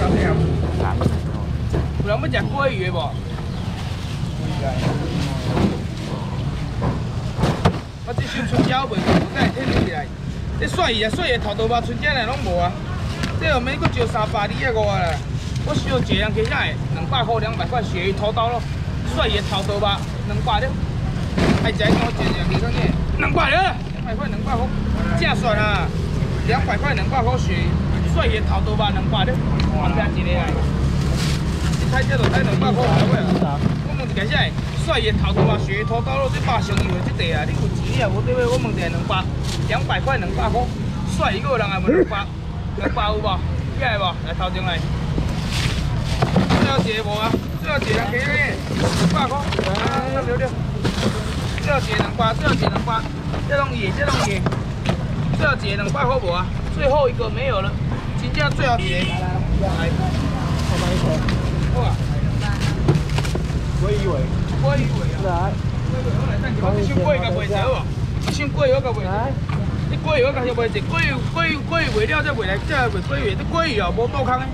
有人要食鲑鱼的无？我这箱春椒袂够，再摕起来。这蒜鱼啊，蒜鱼头刀吧，春椒来拢无啊。这后面佫招三百二啊五啦。我需要一人起来，两百块两百块，鳕鱼头刀咯，蒜鱼头刀吧，两百了。还再跟我一人起上去，两百了，两百块两百块，正算啊。两百块两百块鳕鱼，蒜鱼头刀吧，两百了，我加一个来。太这就太两百块来位啊！我问一下下，蒜鱼头刀吧，鳕鱼头刀咯，这百上油的这地啊，你有钱你也无对，我问一下两百，两百块两百块，帅一个人还两百，两百有无？起来无？来头前来。最后一个啊？最后一个人起咧，两百块，啊，留着。最后一个两百，最后一个两百，这拢伊，这拢伊。最后一个两百块无啊？最后一个没有了，真正最后一个。来，好吧，一口。好啊。我以为。我以为啊。来。我这箱粿甲卖着无？这箱粿我甲卖。你粿我甲先卖着，粿粿粿卖了再卖来，再卖粿鱼。这粿鱼哦，无倒空的，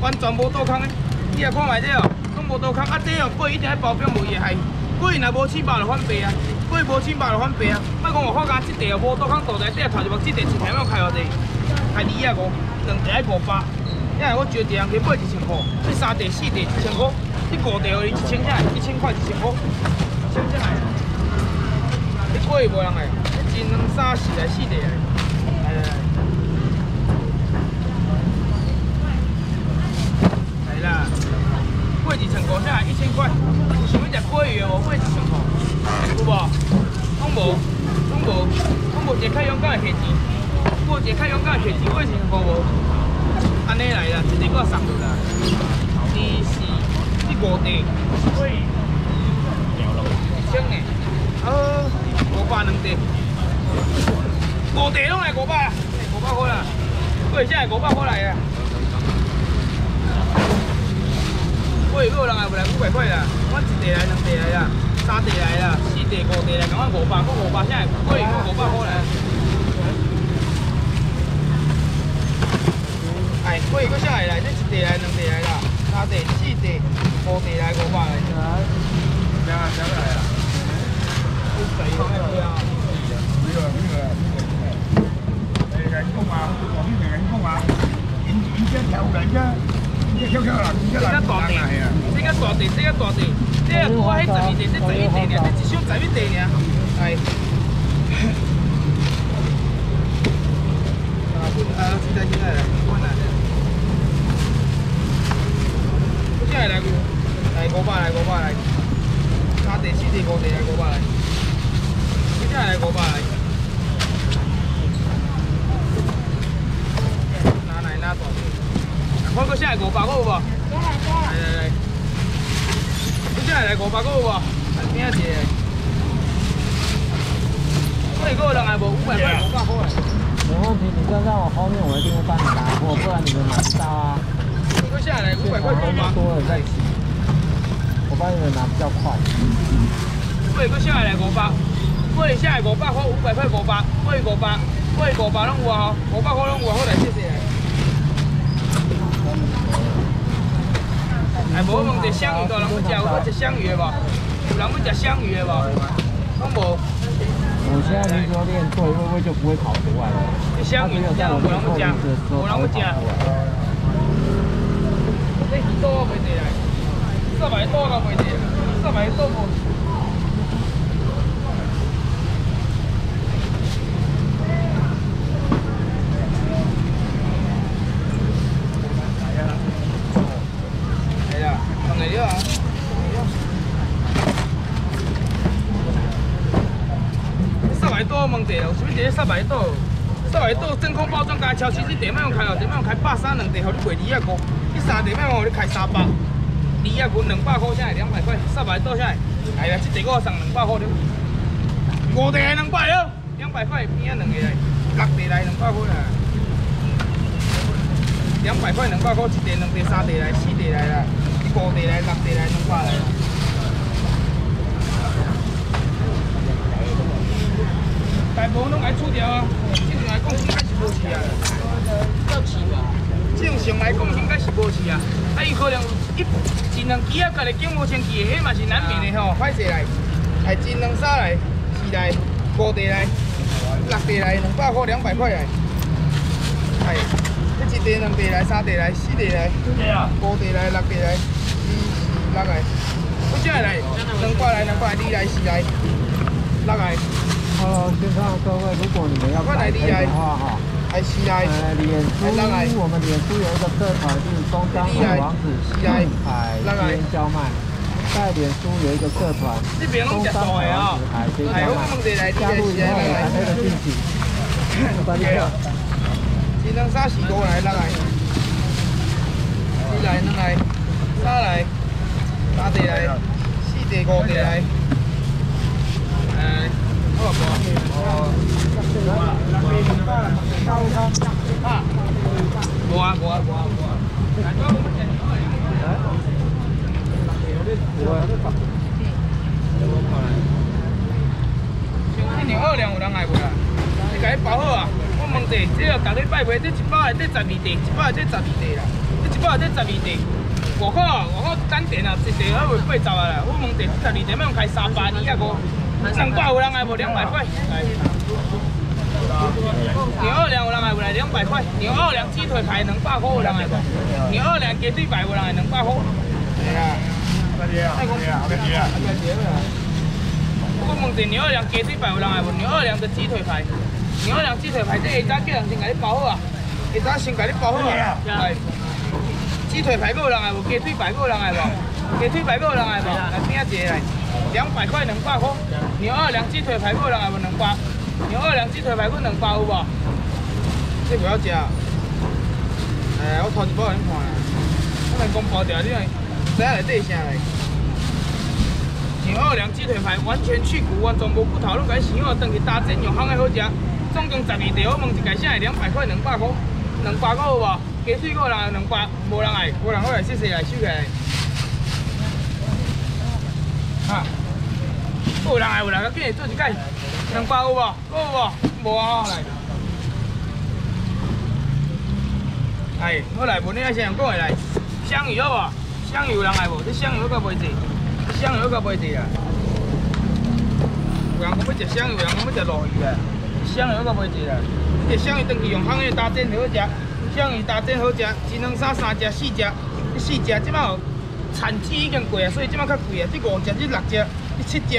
完全无倒空的。你来看卖这哦，拢无倒空。啊，这哦，粿一定要包装无伊害。粿若无起包就翻白啊，粿无起包就翻白啊。莫讲我发觉这地哦无倒空，倒在底下头一目，这地一平要开偌济？开二啊五，两地爱五百。因为我招一人去买一千块，这三地四地一千块，你五地一千下，一千块一千块，一千下来。你粿无人来，一两三四来四地来，来来来。来啦，粿一千块下一千块，有想要食粿鱼的无？粿一千块，有无？拢无，拢无，拢无一个较勇敢的客钱，无一个较勇敢的客钱，粿一千块无？安尼来啦，一个我送落啦。第四、第五地，粿鱼，一千呢？呃，五百两地，五地拢来五百，五百块啦，粿现在五百块来啊。粿有人也不来五百块啦，我一地来两地来啦，三地来啦，四地五地来，讲我五百，我五百现在粿我五百块来。哎，粿佫啥会来？这一地来两地来啦，三地四地五地来五百来。来，啥啊？啥来啊？你谁讲的啊？你个你个你个，哎，人工啊，我们人工啊，人人家挑人家。这个大地，这个大地，这个大地，这个大地，这个我迄十二地，这十一地呢，这一箱十一地呢，哎。啊，啊，现在现在来，困难的。现在来，来五百来，五百来，三地四地五地来五百来，现在来五百来。拿来拿大地。我搁下来五百个有无？来来来，你下来五百个有无？来听一下。这个人还无五百块五百块。没问题，你跟在我后面，我一定会帮你拿货，不然你们买不到啊。你搁下来五百块五百。多了再起，我帮你们拿比较快。我搁下来五百，我下来五百块五百块五百，我五百，我五百拢有啊，五百块拢有啊，好来谢谢。哎，无问题，香鱼个人要食，有要食香鱼的无？有人要食香鱼的无？拢无。我现在听说练会，会不会就不会跑出来了？这香鱼有人要食，有人要食。多袂得来，十万多个袂得，十万多无。来了啊！三百多问题哦，什么地三百多？三百多真空包装，加超市这地卖用开哦，地卖用开百三两地，互你卖二啊五。你三地卖用互你开三百，二啊五两百块，现在两百块，三百多现在。哎呀，这地我送两百块了。五地还两百了，两百块边啊两个来，六地来两百块啦。两百块两百块，一地两地三地来四地来啦。五地来、六地来，两百来。大部分拢爱出掉啊，正常来讲应该是无饲啊。要饲吧？饲正常来讲应该是无事啊，啊伊可能一一两支啊，家己经无清气的，迄嘛是难免的吼，歹势来，来一两三来，四来，五地来，六地来，两百块两百块来，哎，这一地两地来，三地来，四地来，五地来，六地来，二四六来，我这来，两百来，两百来，二来，四来，六来，Hello，线上各位，如果你们要买配的话哈，来四来，呃，脸书我们脸书有一个社团是中江虎王子海边叫卖，在脸书有一个社团这边拢食中山素的哦。海鲜哎，我叫卖，加入以后来来才可以进去。关掉。一两三四五来，六来，四来，两来，三来，三地来，四地五地来，诶，好无？哦，啊，无啊无啊无啊无啊。像一年二两有人来。无啦？你甲伊包好啊！我问者，这个逐日拜卖，这一包内底十二地，一包内底十二地啦，这一包内底十二地。外口，外口单店啊，一地还卖八十啊啦。我问者，这十二地要开三百二啊五，两百有人来。无？两百块。来牛二两有人来无来？两百块。牛二两鸡腿排两百块有人来无？牛二两鸡腿排有人来两百块。系啊。我问者牛二两鸡腿排有人来无？牛二两的鸡腿排，牛二两鸡腿排，这下早叫人先甲你包好啊，下早先甲你包好啊。来，鸡腿排有人来无？鸡腿排有人来无？鸡腿排有人来无？来边仔一个来，两百块两百块。牛二两鸡腿排有人来无？两百。牛二两鸡腿排有两百有无？这不要食。哎，我头一包给你看啦，我人讲包掉，你来知影内底是啥来？牛二两鸡腿排完全去骨，完全无骨头，拢甲伊洗好，转去打煎，用烘的好食。总共十二地，我问一家啥两百块两百块，两百块有无？鸡腿个人两百，无人爱，无人好来，谢谢来收起来。哈，有人爱有人爱，紧来做一解。两百有无？有无？无啊，来。哎，好来，问你啊，先讲的来，香鱼好无？香鱼人来无？这香鱼我较袂济。香鱼较袂济啊！有人讲要食香鱼，有人讲要食鲈鱼啊。香鱼较袂济啦。食香鱼当去用烘的打煎好食，香鱼打煎好食，一两三三只四只，这四只即摆有产值已经贵啊，所以即摆较贵啊。这五只、这六只、这七只、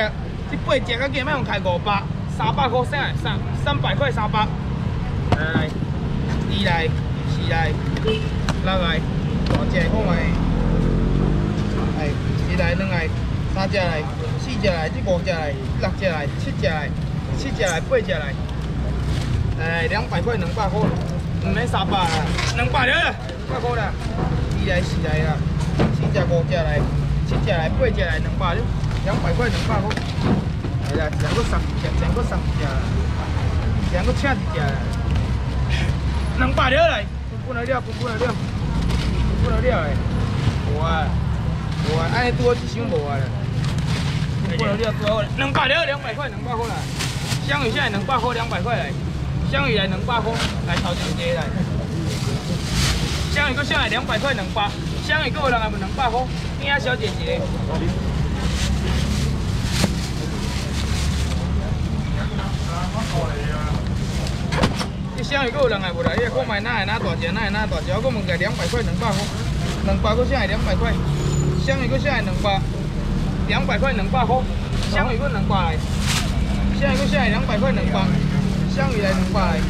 这八只，甲计卖用开五百、三百块啥来？三三百块三百。来来，二来，四来，六来，大只看卖。哎，一来、两来、三只来、四只来、这五只来、六只来、七只来、七只来、八只来。哎，两百块两百块，唔免三百啦，两百了，两百块啦。二来、四来啦，四只、五只来、七只来、八只来，两百了，两百块两百块。哎啦，一人搁送一只，一人搁送一只啦，一人搁请一只。两百了来，分了了，分分了了，分了了。诶。无啊。无啊，安尼拄好一箱无啊啦。过了。了，拄好两百了，两百块，两百块来。香鱼现在两百块，两百块来。香鱼来两百块，来头前一个来。香鱼搁下来两百块两百，香鱼搁有人来问两百块，边仔小姐一个。这香鱼搁有人来无啦？你看卖哪会哪大只，哪会哪大只？我搁问个两百块两百块，两百搁下来两百块。香鱼搁下来两百，两百块两百块，香鱼搁两百来，香鱼搁下两百块两百，香鱼来两百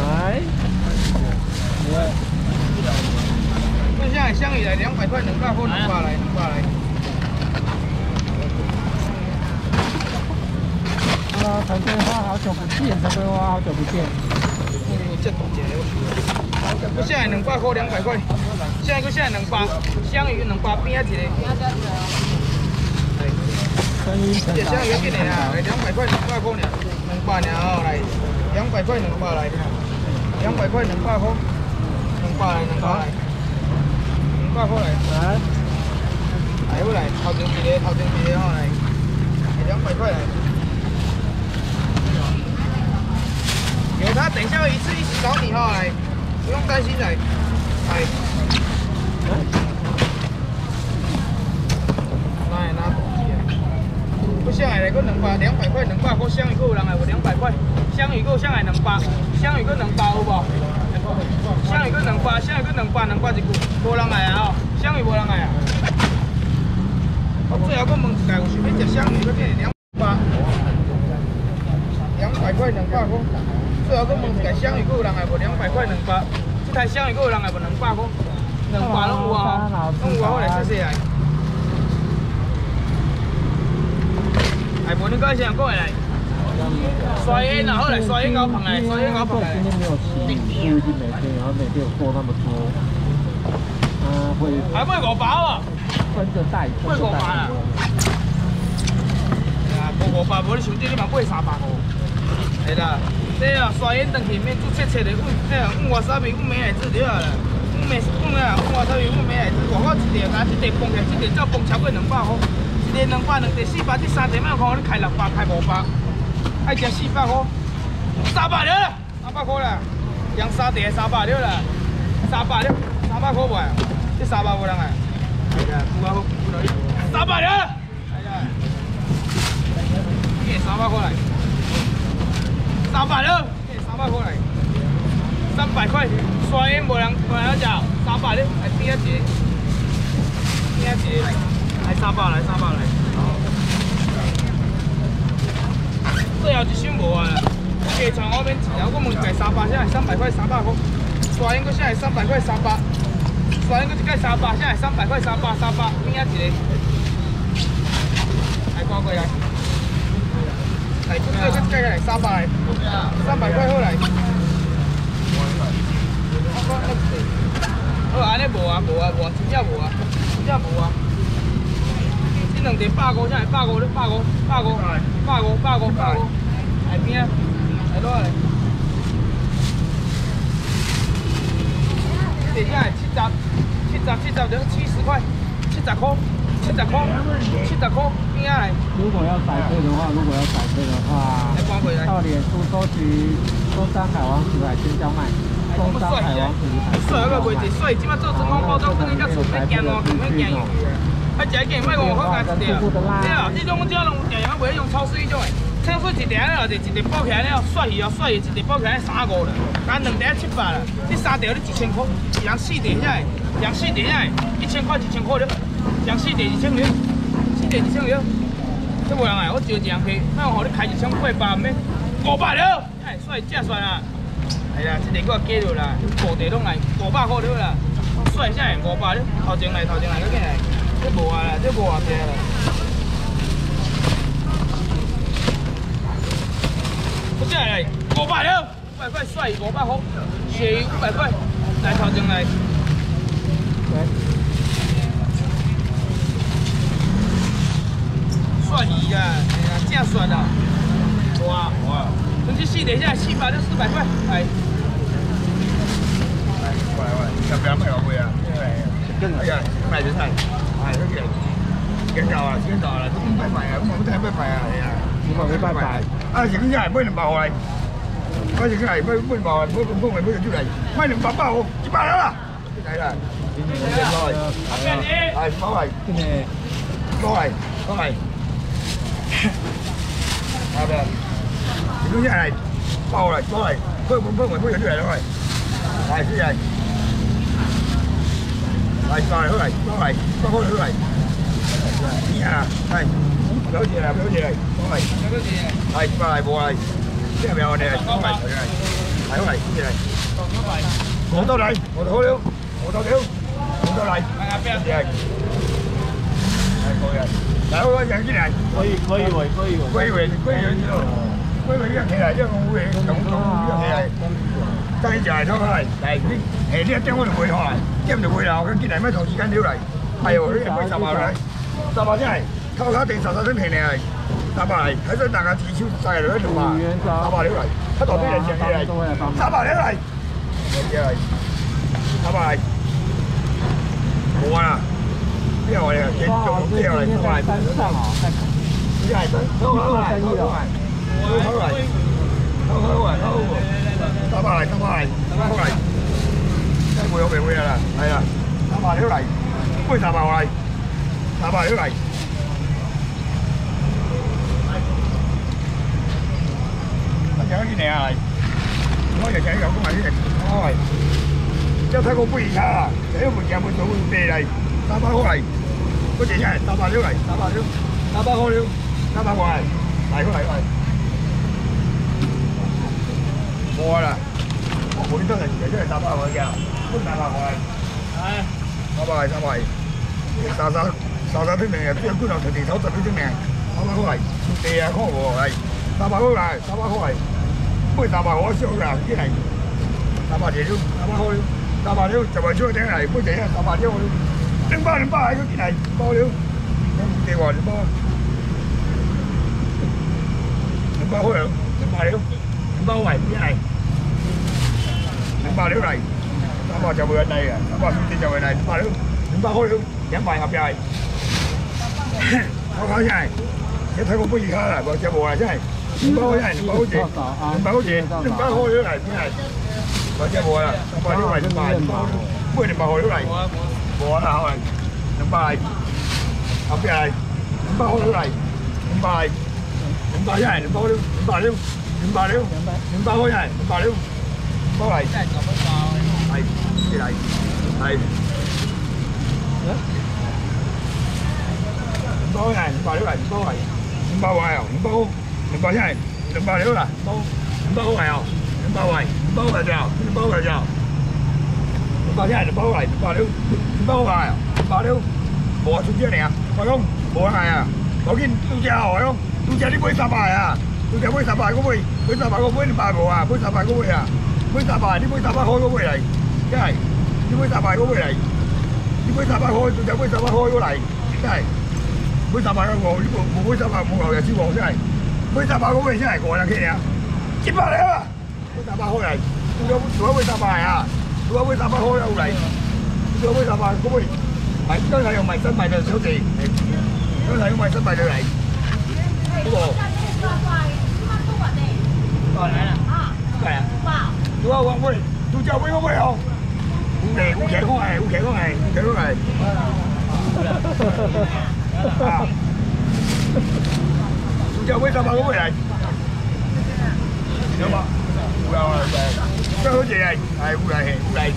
来，来，搁下来香鱼来两百块两百块两百来能挂来。Hello，陈桂花，好久不见，陈桂花，好久不见。有这大只的，搁下来两百块两百块，香鱼搁下来两百，香鱼两百边一个，香鱼几年啊？两百块两百块呢，两百呢来，两百块两百来，两百块两百块，两百来两百来，两百块来。来，来过来，头前一个，头前一个吼来，两百块来。有他等一下一次一起找你吼来，不用担心来，哎，来拿东西啊！不像来个两百两百块两百块，香鱼个有人来无两百块，香鱼个上来两百，香鱼个两百有无？香鱼个两百，香鱼个两百，两百一句，无人来啊！香鱼无人来啊！我最后个问一下，有想要食香鱼个这两百，两百块两百块。最后个问一下，香鱼个有人来无？两百块两百，这台香鱼个有人来无？两百块，两百拢有啊！拢有啊！我来谢谢来。哎，无你讲啥过来？刷烟啊，好来刷烟搞棚来，刷烟搞棚来。今天没有骑，因为今每天然后每天有做那么多，嗯，会还买五包啊？分着带，买五包啊？啊，五五包，无你想这你嘛买三百五。系啦，这啊刷烟登去免做切切的，问哎呀，问我啥物？问美孩子对啊啦。问美问啊，问我啥物？问美孩子，外口一袋啊，一袋放起，一袋照放超过两百块。一袋两百，两袋四百，这三袋万块，你开六百，开五百。爱吃四百块，三百了，三百块啦，养三碟三百了啦，三百了，三百块卖，这三百无人啊？哎呀，不好，不能，三百了，哎呀，给三百块来，三百了，给三百块来，三百块，刷烟无人无人要，三百了，来边一节，边一节，来三百来，三百来。最后一箱无啊！加床我免钱啊！我问一下三百，现在三百块三百块。刷烟个现在三百块三百，刷烟个一盖三百，现在三百块三百三百，边一个？来挂过来，来这个这个来三百，三百块好来。好，安尼无啊无啊无啊，真正无啊，真正无啊。这两袋百五，现在百五，百五，百五，百五，百五，百五，来边啊？来多少嘞？这现在七十，七十，七十就七十块，七十块，七十块，七十块，边啊来？如果要载费的话，如果要载费的话。到脸书搜寻中山海王子海鲜椒卖，中山海王子海鲜帅个袂济，帅，即马做真空包装，等于甲厝免行路，免行油。啊，食一件卖五块加一条，对啊，这种只拢常常袂用超市迄种诶，清水一条了，就一条包起来了，帅鱼哦，帅鱼一条包起来三五了，干两条七八了，这三条你一千块，一人四条遐个，一人四条遐个，一千块一千块了，一人四条一千了，四条一千了，这无人来，我招一人去，卖互你开一千八百免，五百了，哎，帅正帅啊！哎呀，这个我加了啦，五条拢来五百块了啦，帅啥个五百了，头前来头前来，赶紧来。这无啊啦，这无啊济啦。我这来五百了，五百块帅五百块，鳕鱼五百块，来头前来。算鱼啊，哎呀，正帅啊！哇哇，总之四点下四百到四百块，来。来，来来，要不要买老贵啊？哎呀，买就买。哎，嗰啲人見到啊，見到啦，都唔拜拜啊，咁我都係拜拜啊，係啊，你講你拜拜，啊，成日係每兩百嚟，我成日係每每百，每每每每出嚟，每兩百百號，一百啦，係啦，係包嚟，包嚟，包嚟，係咪？你都係包嚟，包嚟，每每每每出嚟咯，係，係先係。嚟過嚟，好嚟，過嚟，過開好嚟。咦啊，係，有錢嚟，有錢嚟，過嚟，有錢嚟，係過嚟，過嚟，即係咪我哋係過嚟，係係好嚟，好嚟。我到嚟，我到好了，我到了，我到嚟，係啊，邊係？係過嚟，嚟好啊，有錢嚟。可以，可以為，可以為，可以為，可以為，可以為呢樣嘢嚟，因為我會咁咁呢樣嘢嚟。當然就係拖嚟，嚟呢誒呢一張我哋會拖嚟，兼就會啦。我見嚟咩同時間料嚟，係喎，呢啲十萬嚟，十萬真係偷下定十十升平嚟，十萬嚟，睇到大家至少細嚟一條嘛，十萬料嚟，一袋啲人食嘢嚟，十萬料嚟，嘢嚟，十萬嚟，冇啊，呢個我哋嘅做呢個嚟，十萬嚟，呢係偷偷嚟，偷偷嚟，偷偷嚟，偷偷嚟，偷。三百嚟，三百嚟，三百嚟。會有名會啊啦，係啊，三百條嚟，杯三百嚟，三百條嚟。我請幾年啊？我又請有工係啲人，我係，即係睇個杯卡啊，呢個物件會做地嚟，三百塊嚟，嗰隻嘢三百條嚟，三百條，三百塊了，三百塊，嚟個嚟嚟，冇啦。我每都係其實真係三百塊嘅，都三百塊。係，三百三百，沙沙沙沙啲命啊，邊有官人隨地手執呢啲命？三百塊，地啊，康喎係，三百塊嚟，三百塊，每三百我少㗎，啲係三百條，三百塊，三百條就為咗頂嚟，每地啊三百條，兩百兩百嗰件係包了，話兩百，兩百塊，兩百條，兩百塊啲係。兩百料嚟，三百就會喺 đây à, 三百 phương tiện 就會嚟，兩百料，兩百開料，兩百合 dài，我講真係，你睇個杯二卡啦，個隻部啊真係，兩百開真係，兩百好似，兩百好似，兩百開料嚟真係，個隻部啊，兩百料嚟，兩百，杯兩百開料嚟，冇啊啦，可能兩百嚟，合邊嚟，兩百開料嚟，兩百，兩百真係，兩百料，兩百料，兩百料，兩百開真係，兩百料。包嚟，係啲嚟，係。五包係五百料嚟，五包係五包係啊，五包五包真係兩百料啦，包五包係啊，兩包係五包係就，五包係就，五包真係兩包嚟，五百料，五包係五百料，冇啊，出咗嚟啊，開工冇係啊，我見都只開工，都只啲杯三百啊，都只杯三百嗰杯，杯三百嗰杯你八個啊，杯三百嗰杯啊。杯大白，呢杯大白開嗰杯嚟，真係呢杯大白嗰杯嚟，呢杯大白開，仲有杯大白開嗰嚟，真係杯大白嘅我呢個冇杯大白冇牛油之王真係，杯大白嗰杯真係過兩 K 啊，接翻嚟啊！杯大白開嚟，仲有仲有杯大白啊，仲有杯大白開又嚟，仲有杯大白嗰杯係真係用埋新米嘅小弟，真係用埋新米嘅嚟，嗰個。過來了啊！過來。đúng không ông ơi tôi chào với ông ơi không cũng này cũng khỏe không này cũng khỏe không này khỏe không này tôi chào với sao bao cái này đúng không rồi cái hướng gì này này cũng này cũng này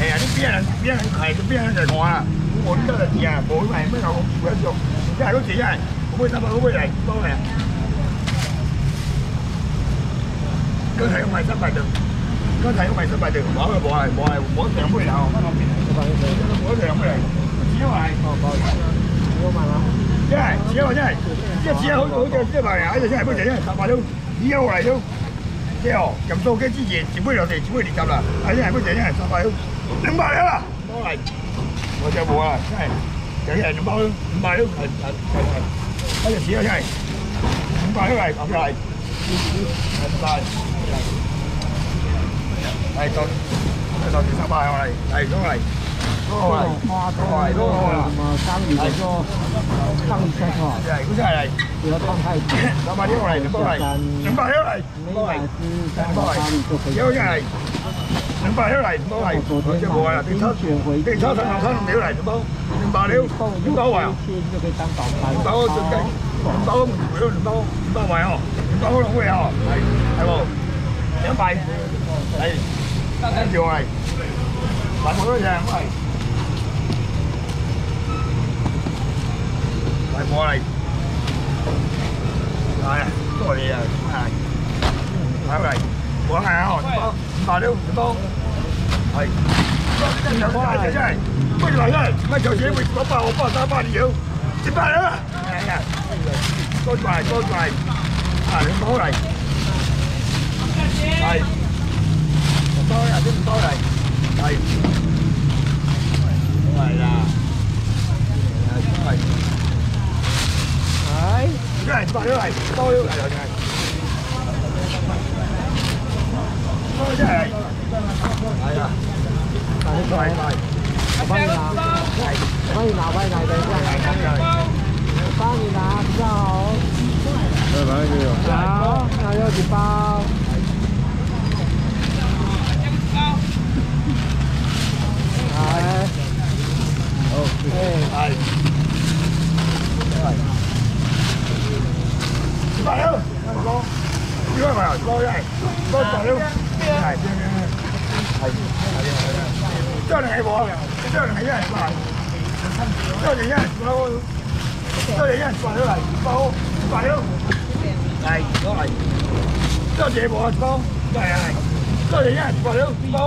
này nó biết là biết là này cái biết là người hòa cũng muốn đó là gì à bố mày mới không quen được cái này có gì này không biết sao bao cái này bao này cơ thể không phải sắp bài được 剛才因為失敗定冇係冇係冇係冇上杯啦，冇上杯嚟，只係哦，冇，冇問啦，真係只係真係，即係只係好好似即係即係哦入到機之前全杯落地全杯練習啦，係真係杯就真係十八都兩百啦，多嚟，我就冇啊，真係有啲人包五百都係係係，嗰陣時啊真係五百都係咁嚟，五百。係到，係到第三排我嚟，係都嚟，都嚟，都嚟，都嚟。什麼章魚嗰個章魚菜頭？係，嗰啲係嚟。不要放太久。兩百條嚟，兩百嚟，兩百條嚟，兩百嚟，兩百嚟，有啲係兩百條嚟，兩百嚟，即係冇啊！地差，地差三三條嚟，兩百，兩百條，兩百圍啊！兩百個最雞，兩百個唔會咯，兩百，兩百圍哦，兩百個兩圍哦，係，係喎，兩百，係。跟住我嚟，揾好多嘢，我係，揾我嚟，係，多嘢啊，係，係嚟，我係啊，五百六，五百，係，真係我係真係，乜嚟啊？乜條嘢會攞百我百三百條，一百啦，係啊，多謝多謝，啊，你好嚟，係。多啊，啲唔多嚟，係，係啦，係係，係，真係多咗嚟，多咗嚟又真係，多真係，係啊，係係係，歡迎拿，歡迎拿，歡迎拿，等一下，歡迎拿，比較好，好，那有幾包。来，OK，哎，一百六，一百块啊，一百块，一百六，哎，边边边，哎，这两个无，这两个也是吧？这两个也是吧？这两个也是吧？来，一百五，一百六，来，过来，这几无啊？一百，来来，这两个也是吧？一百五。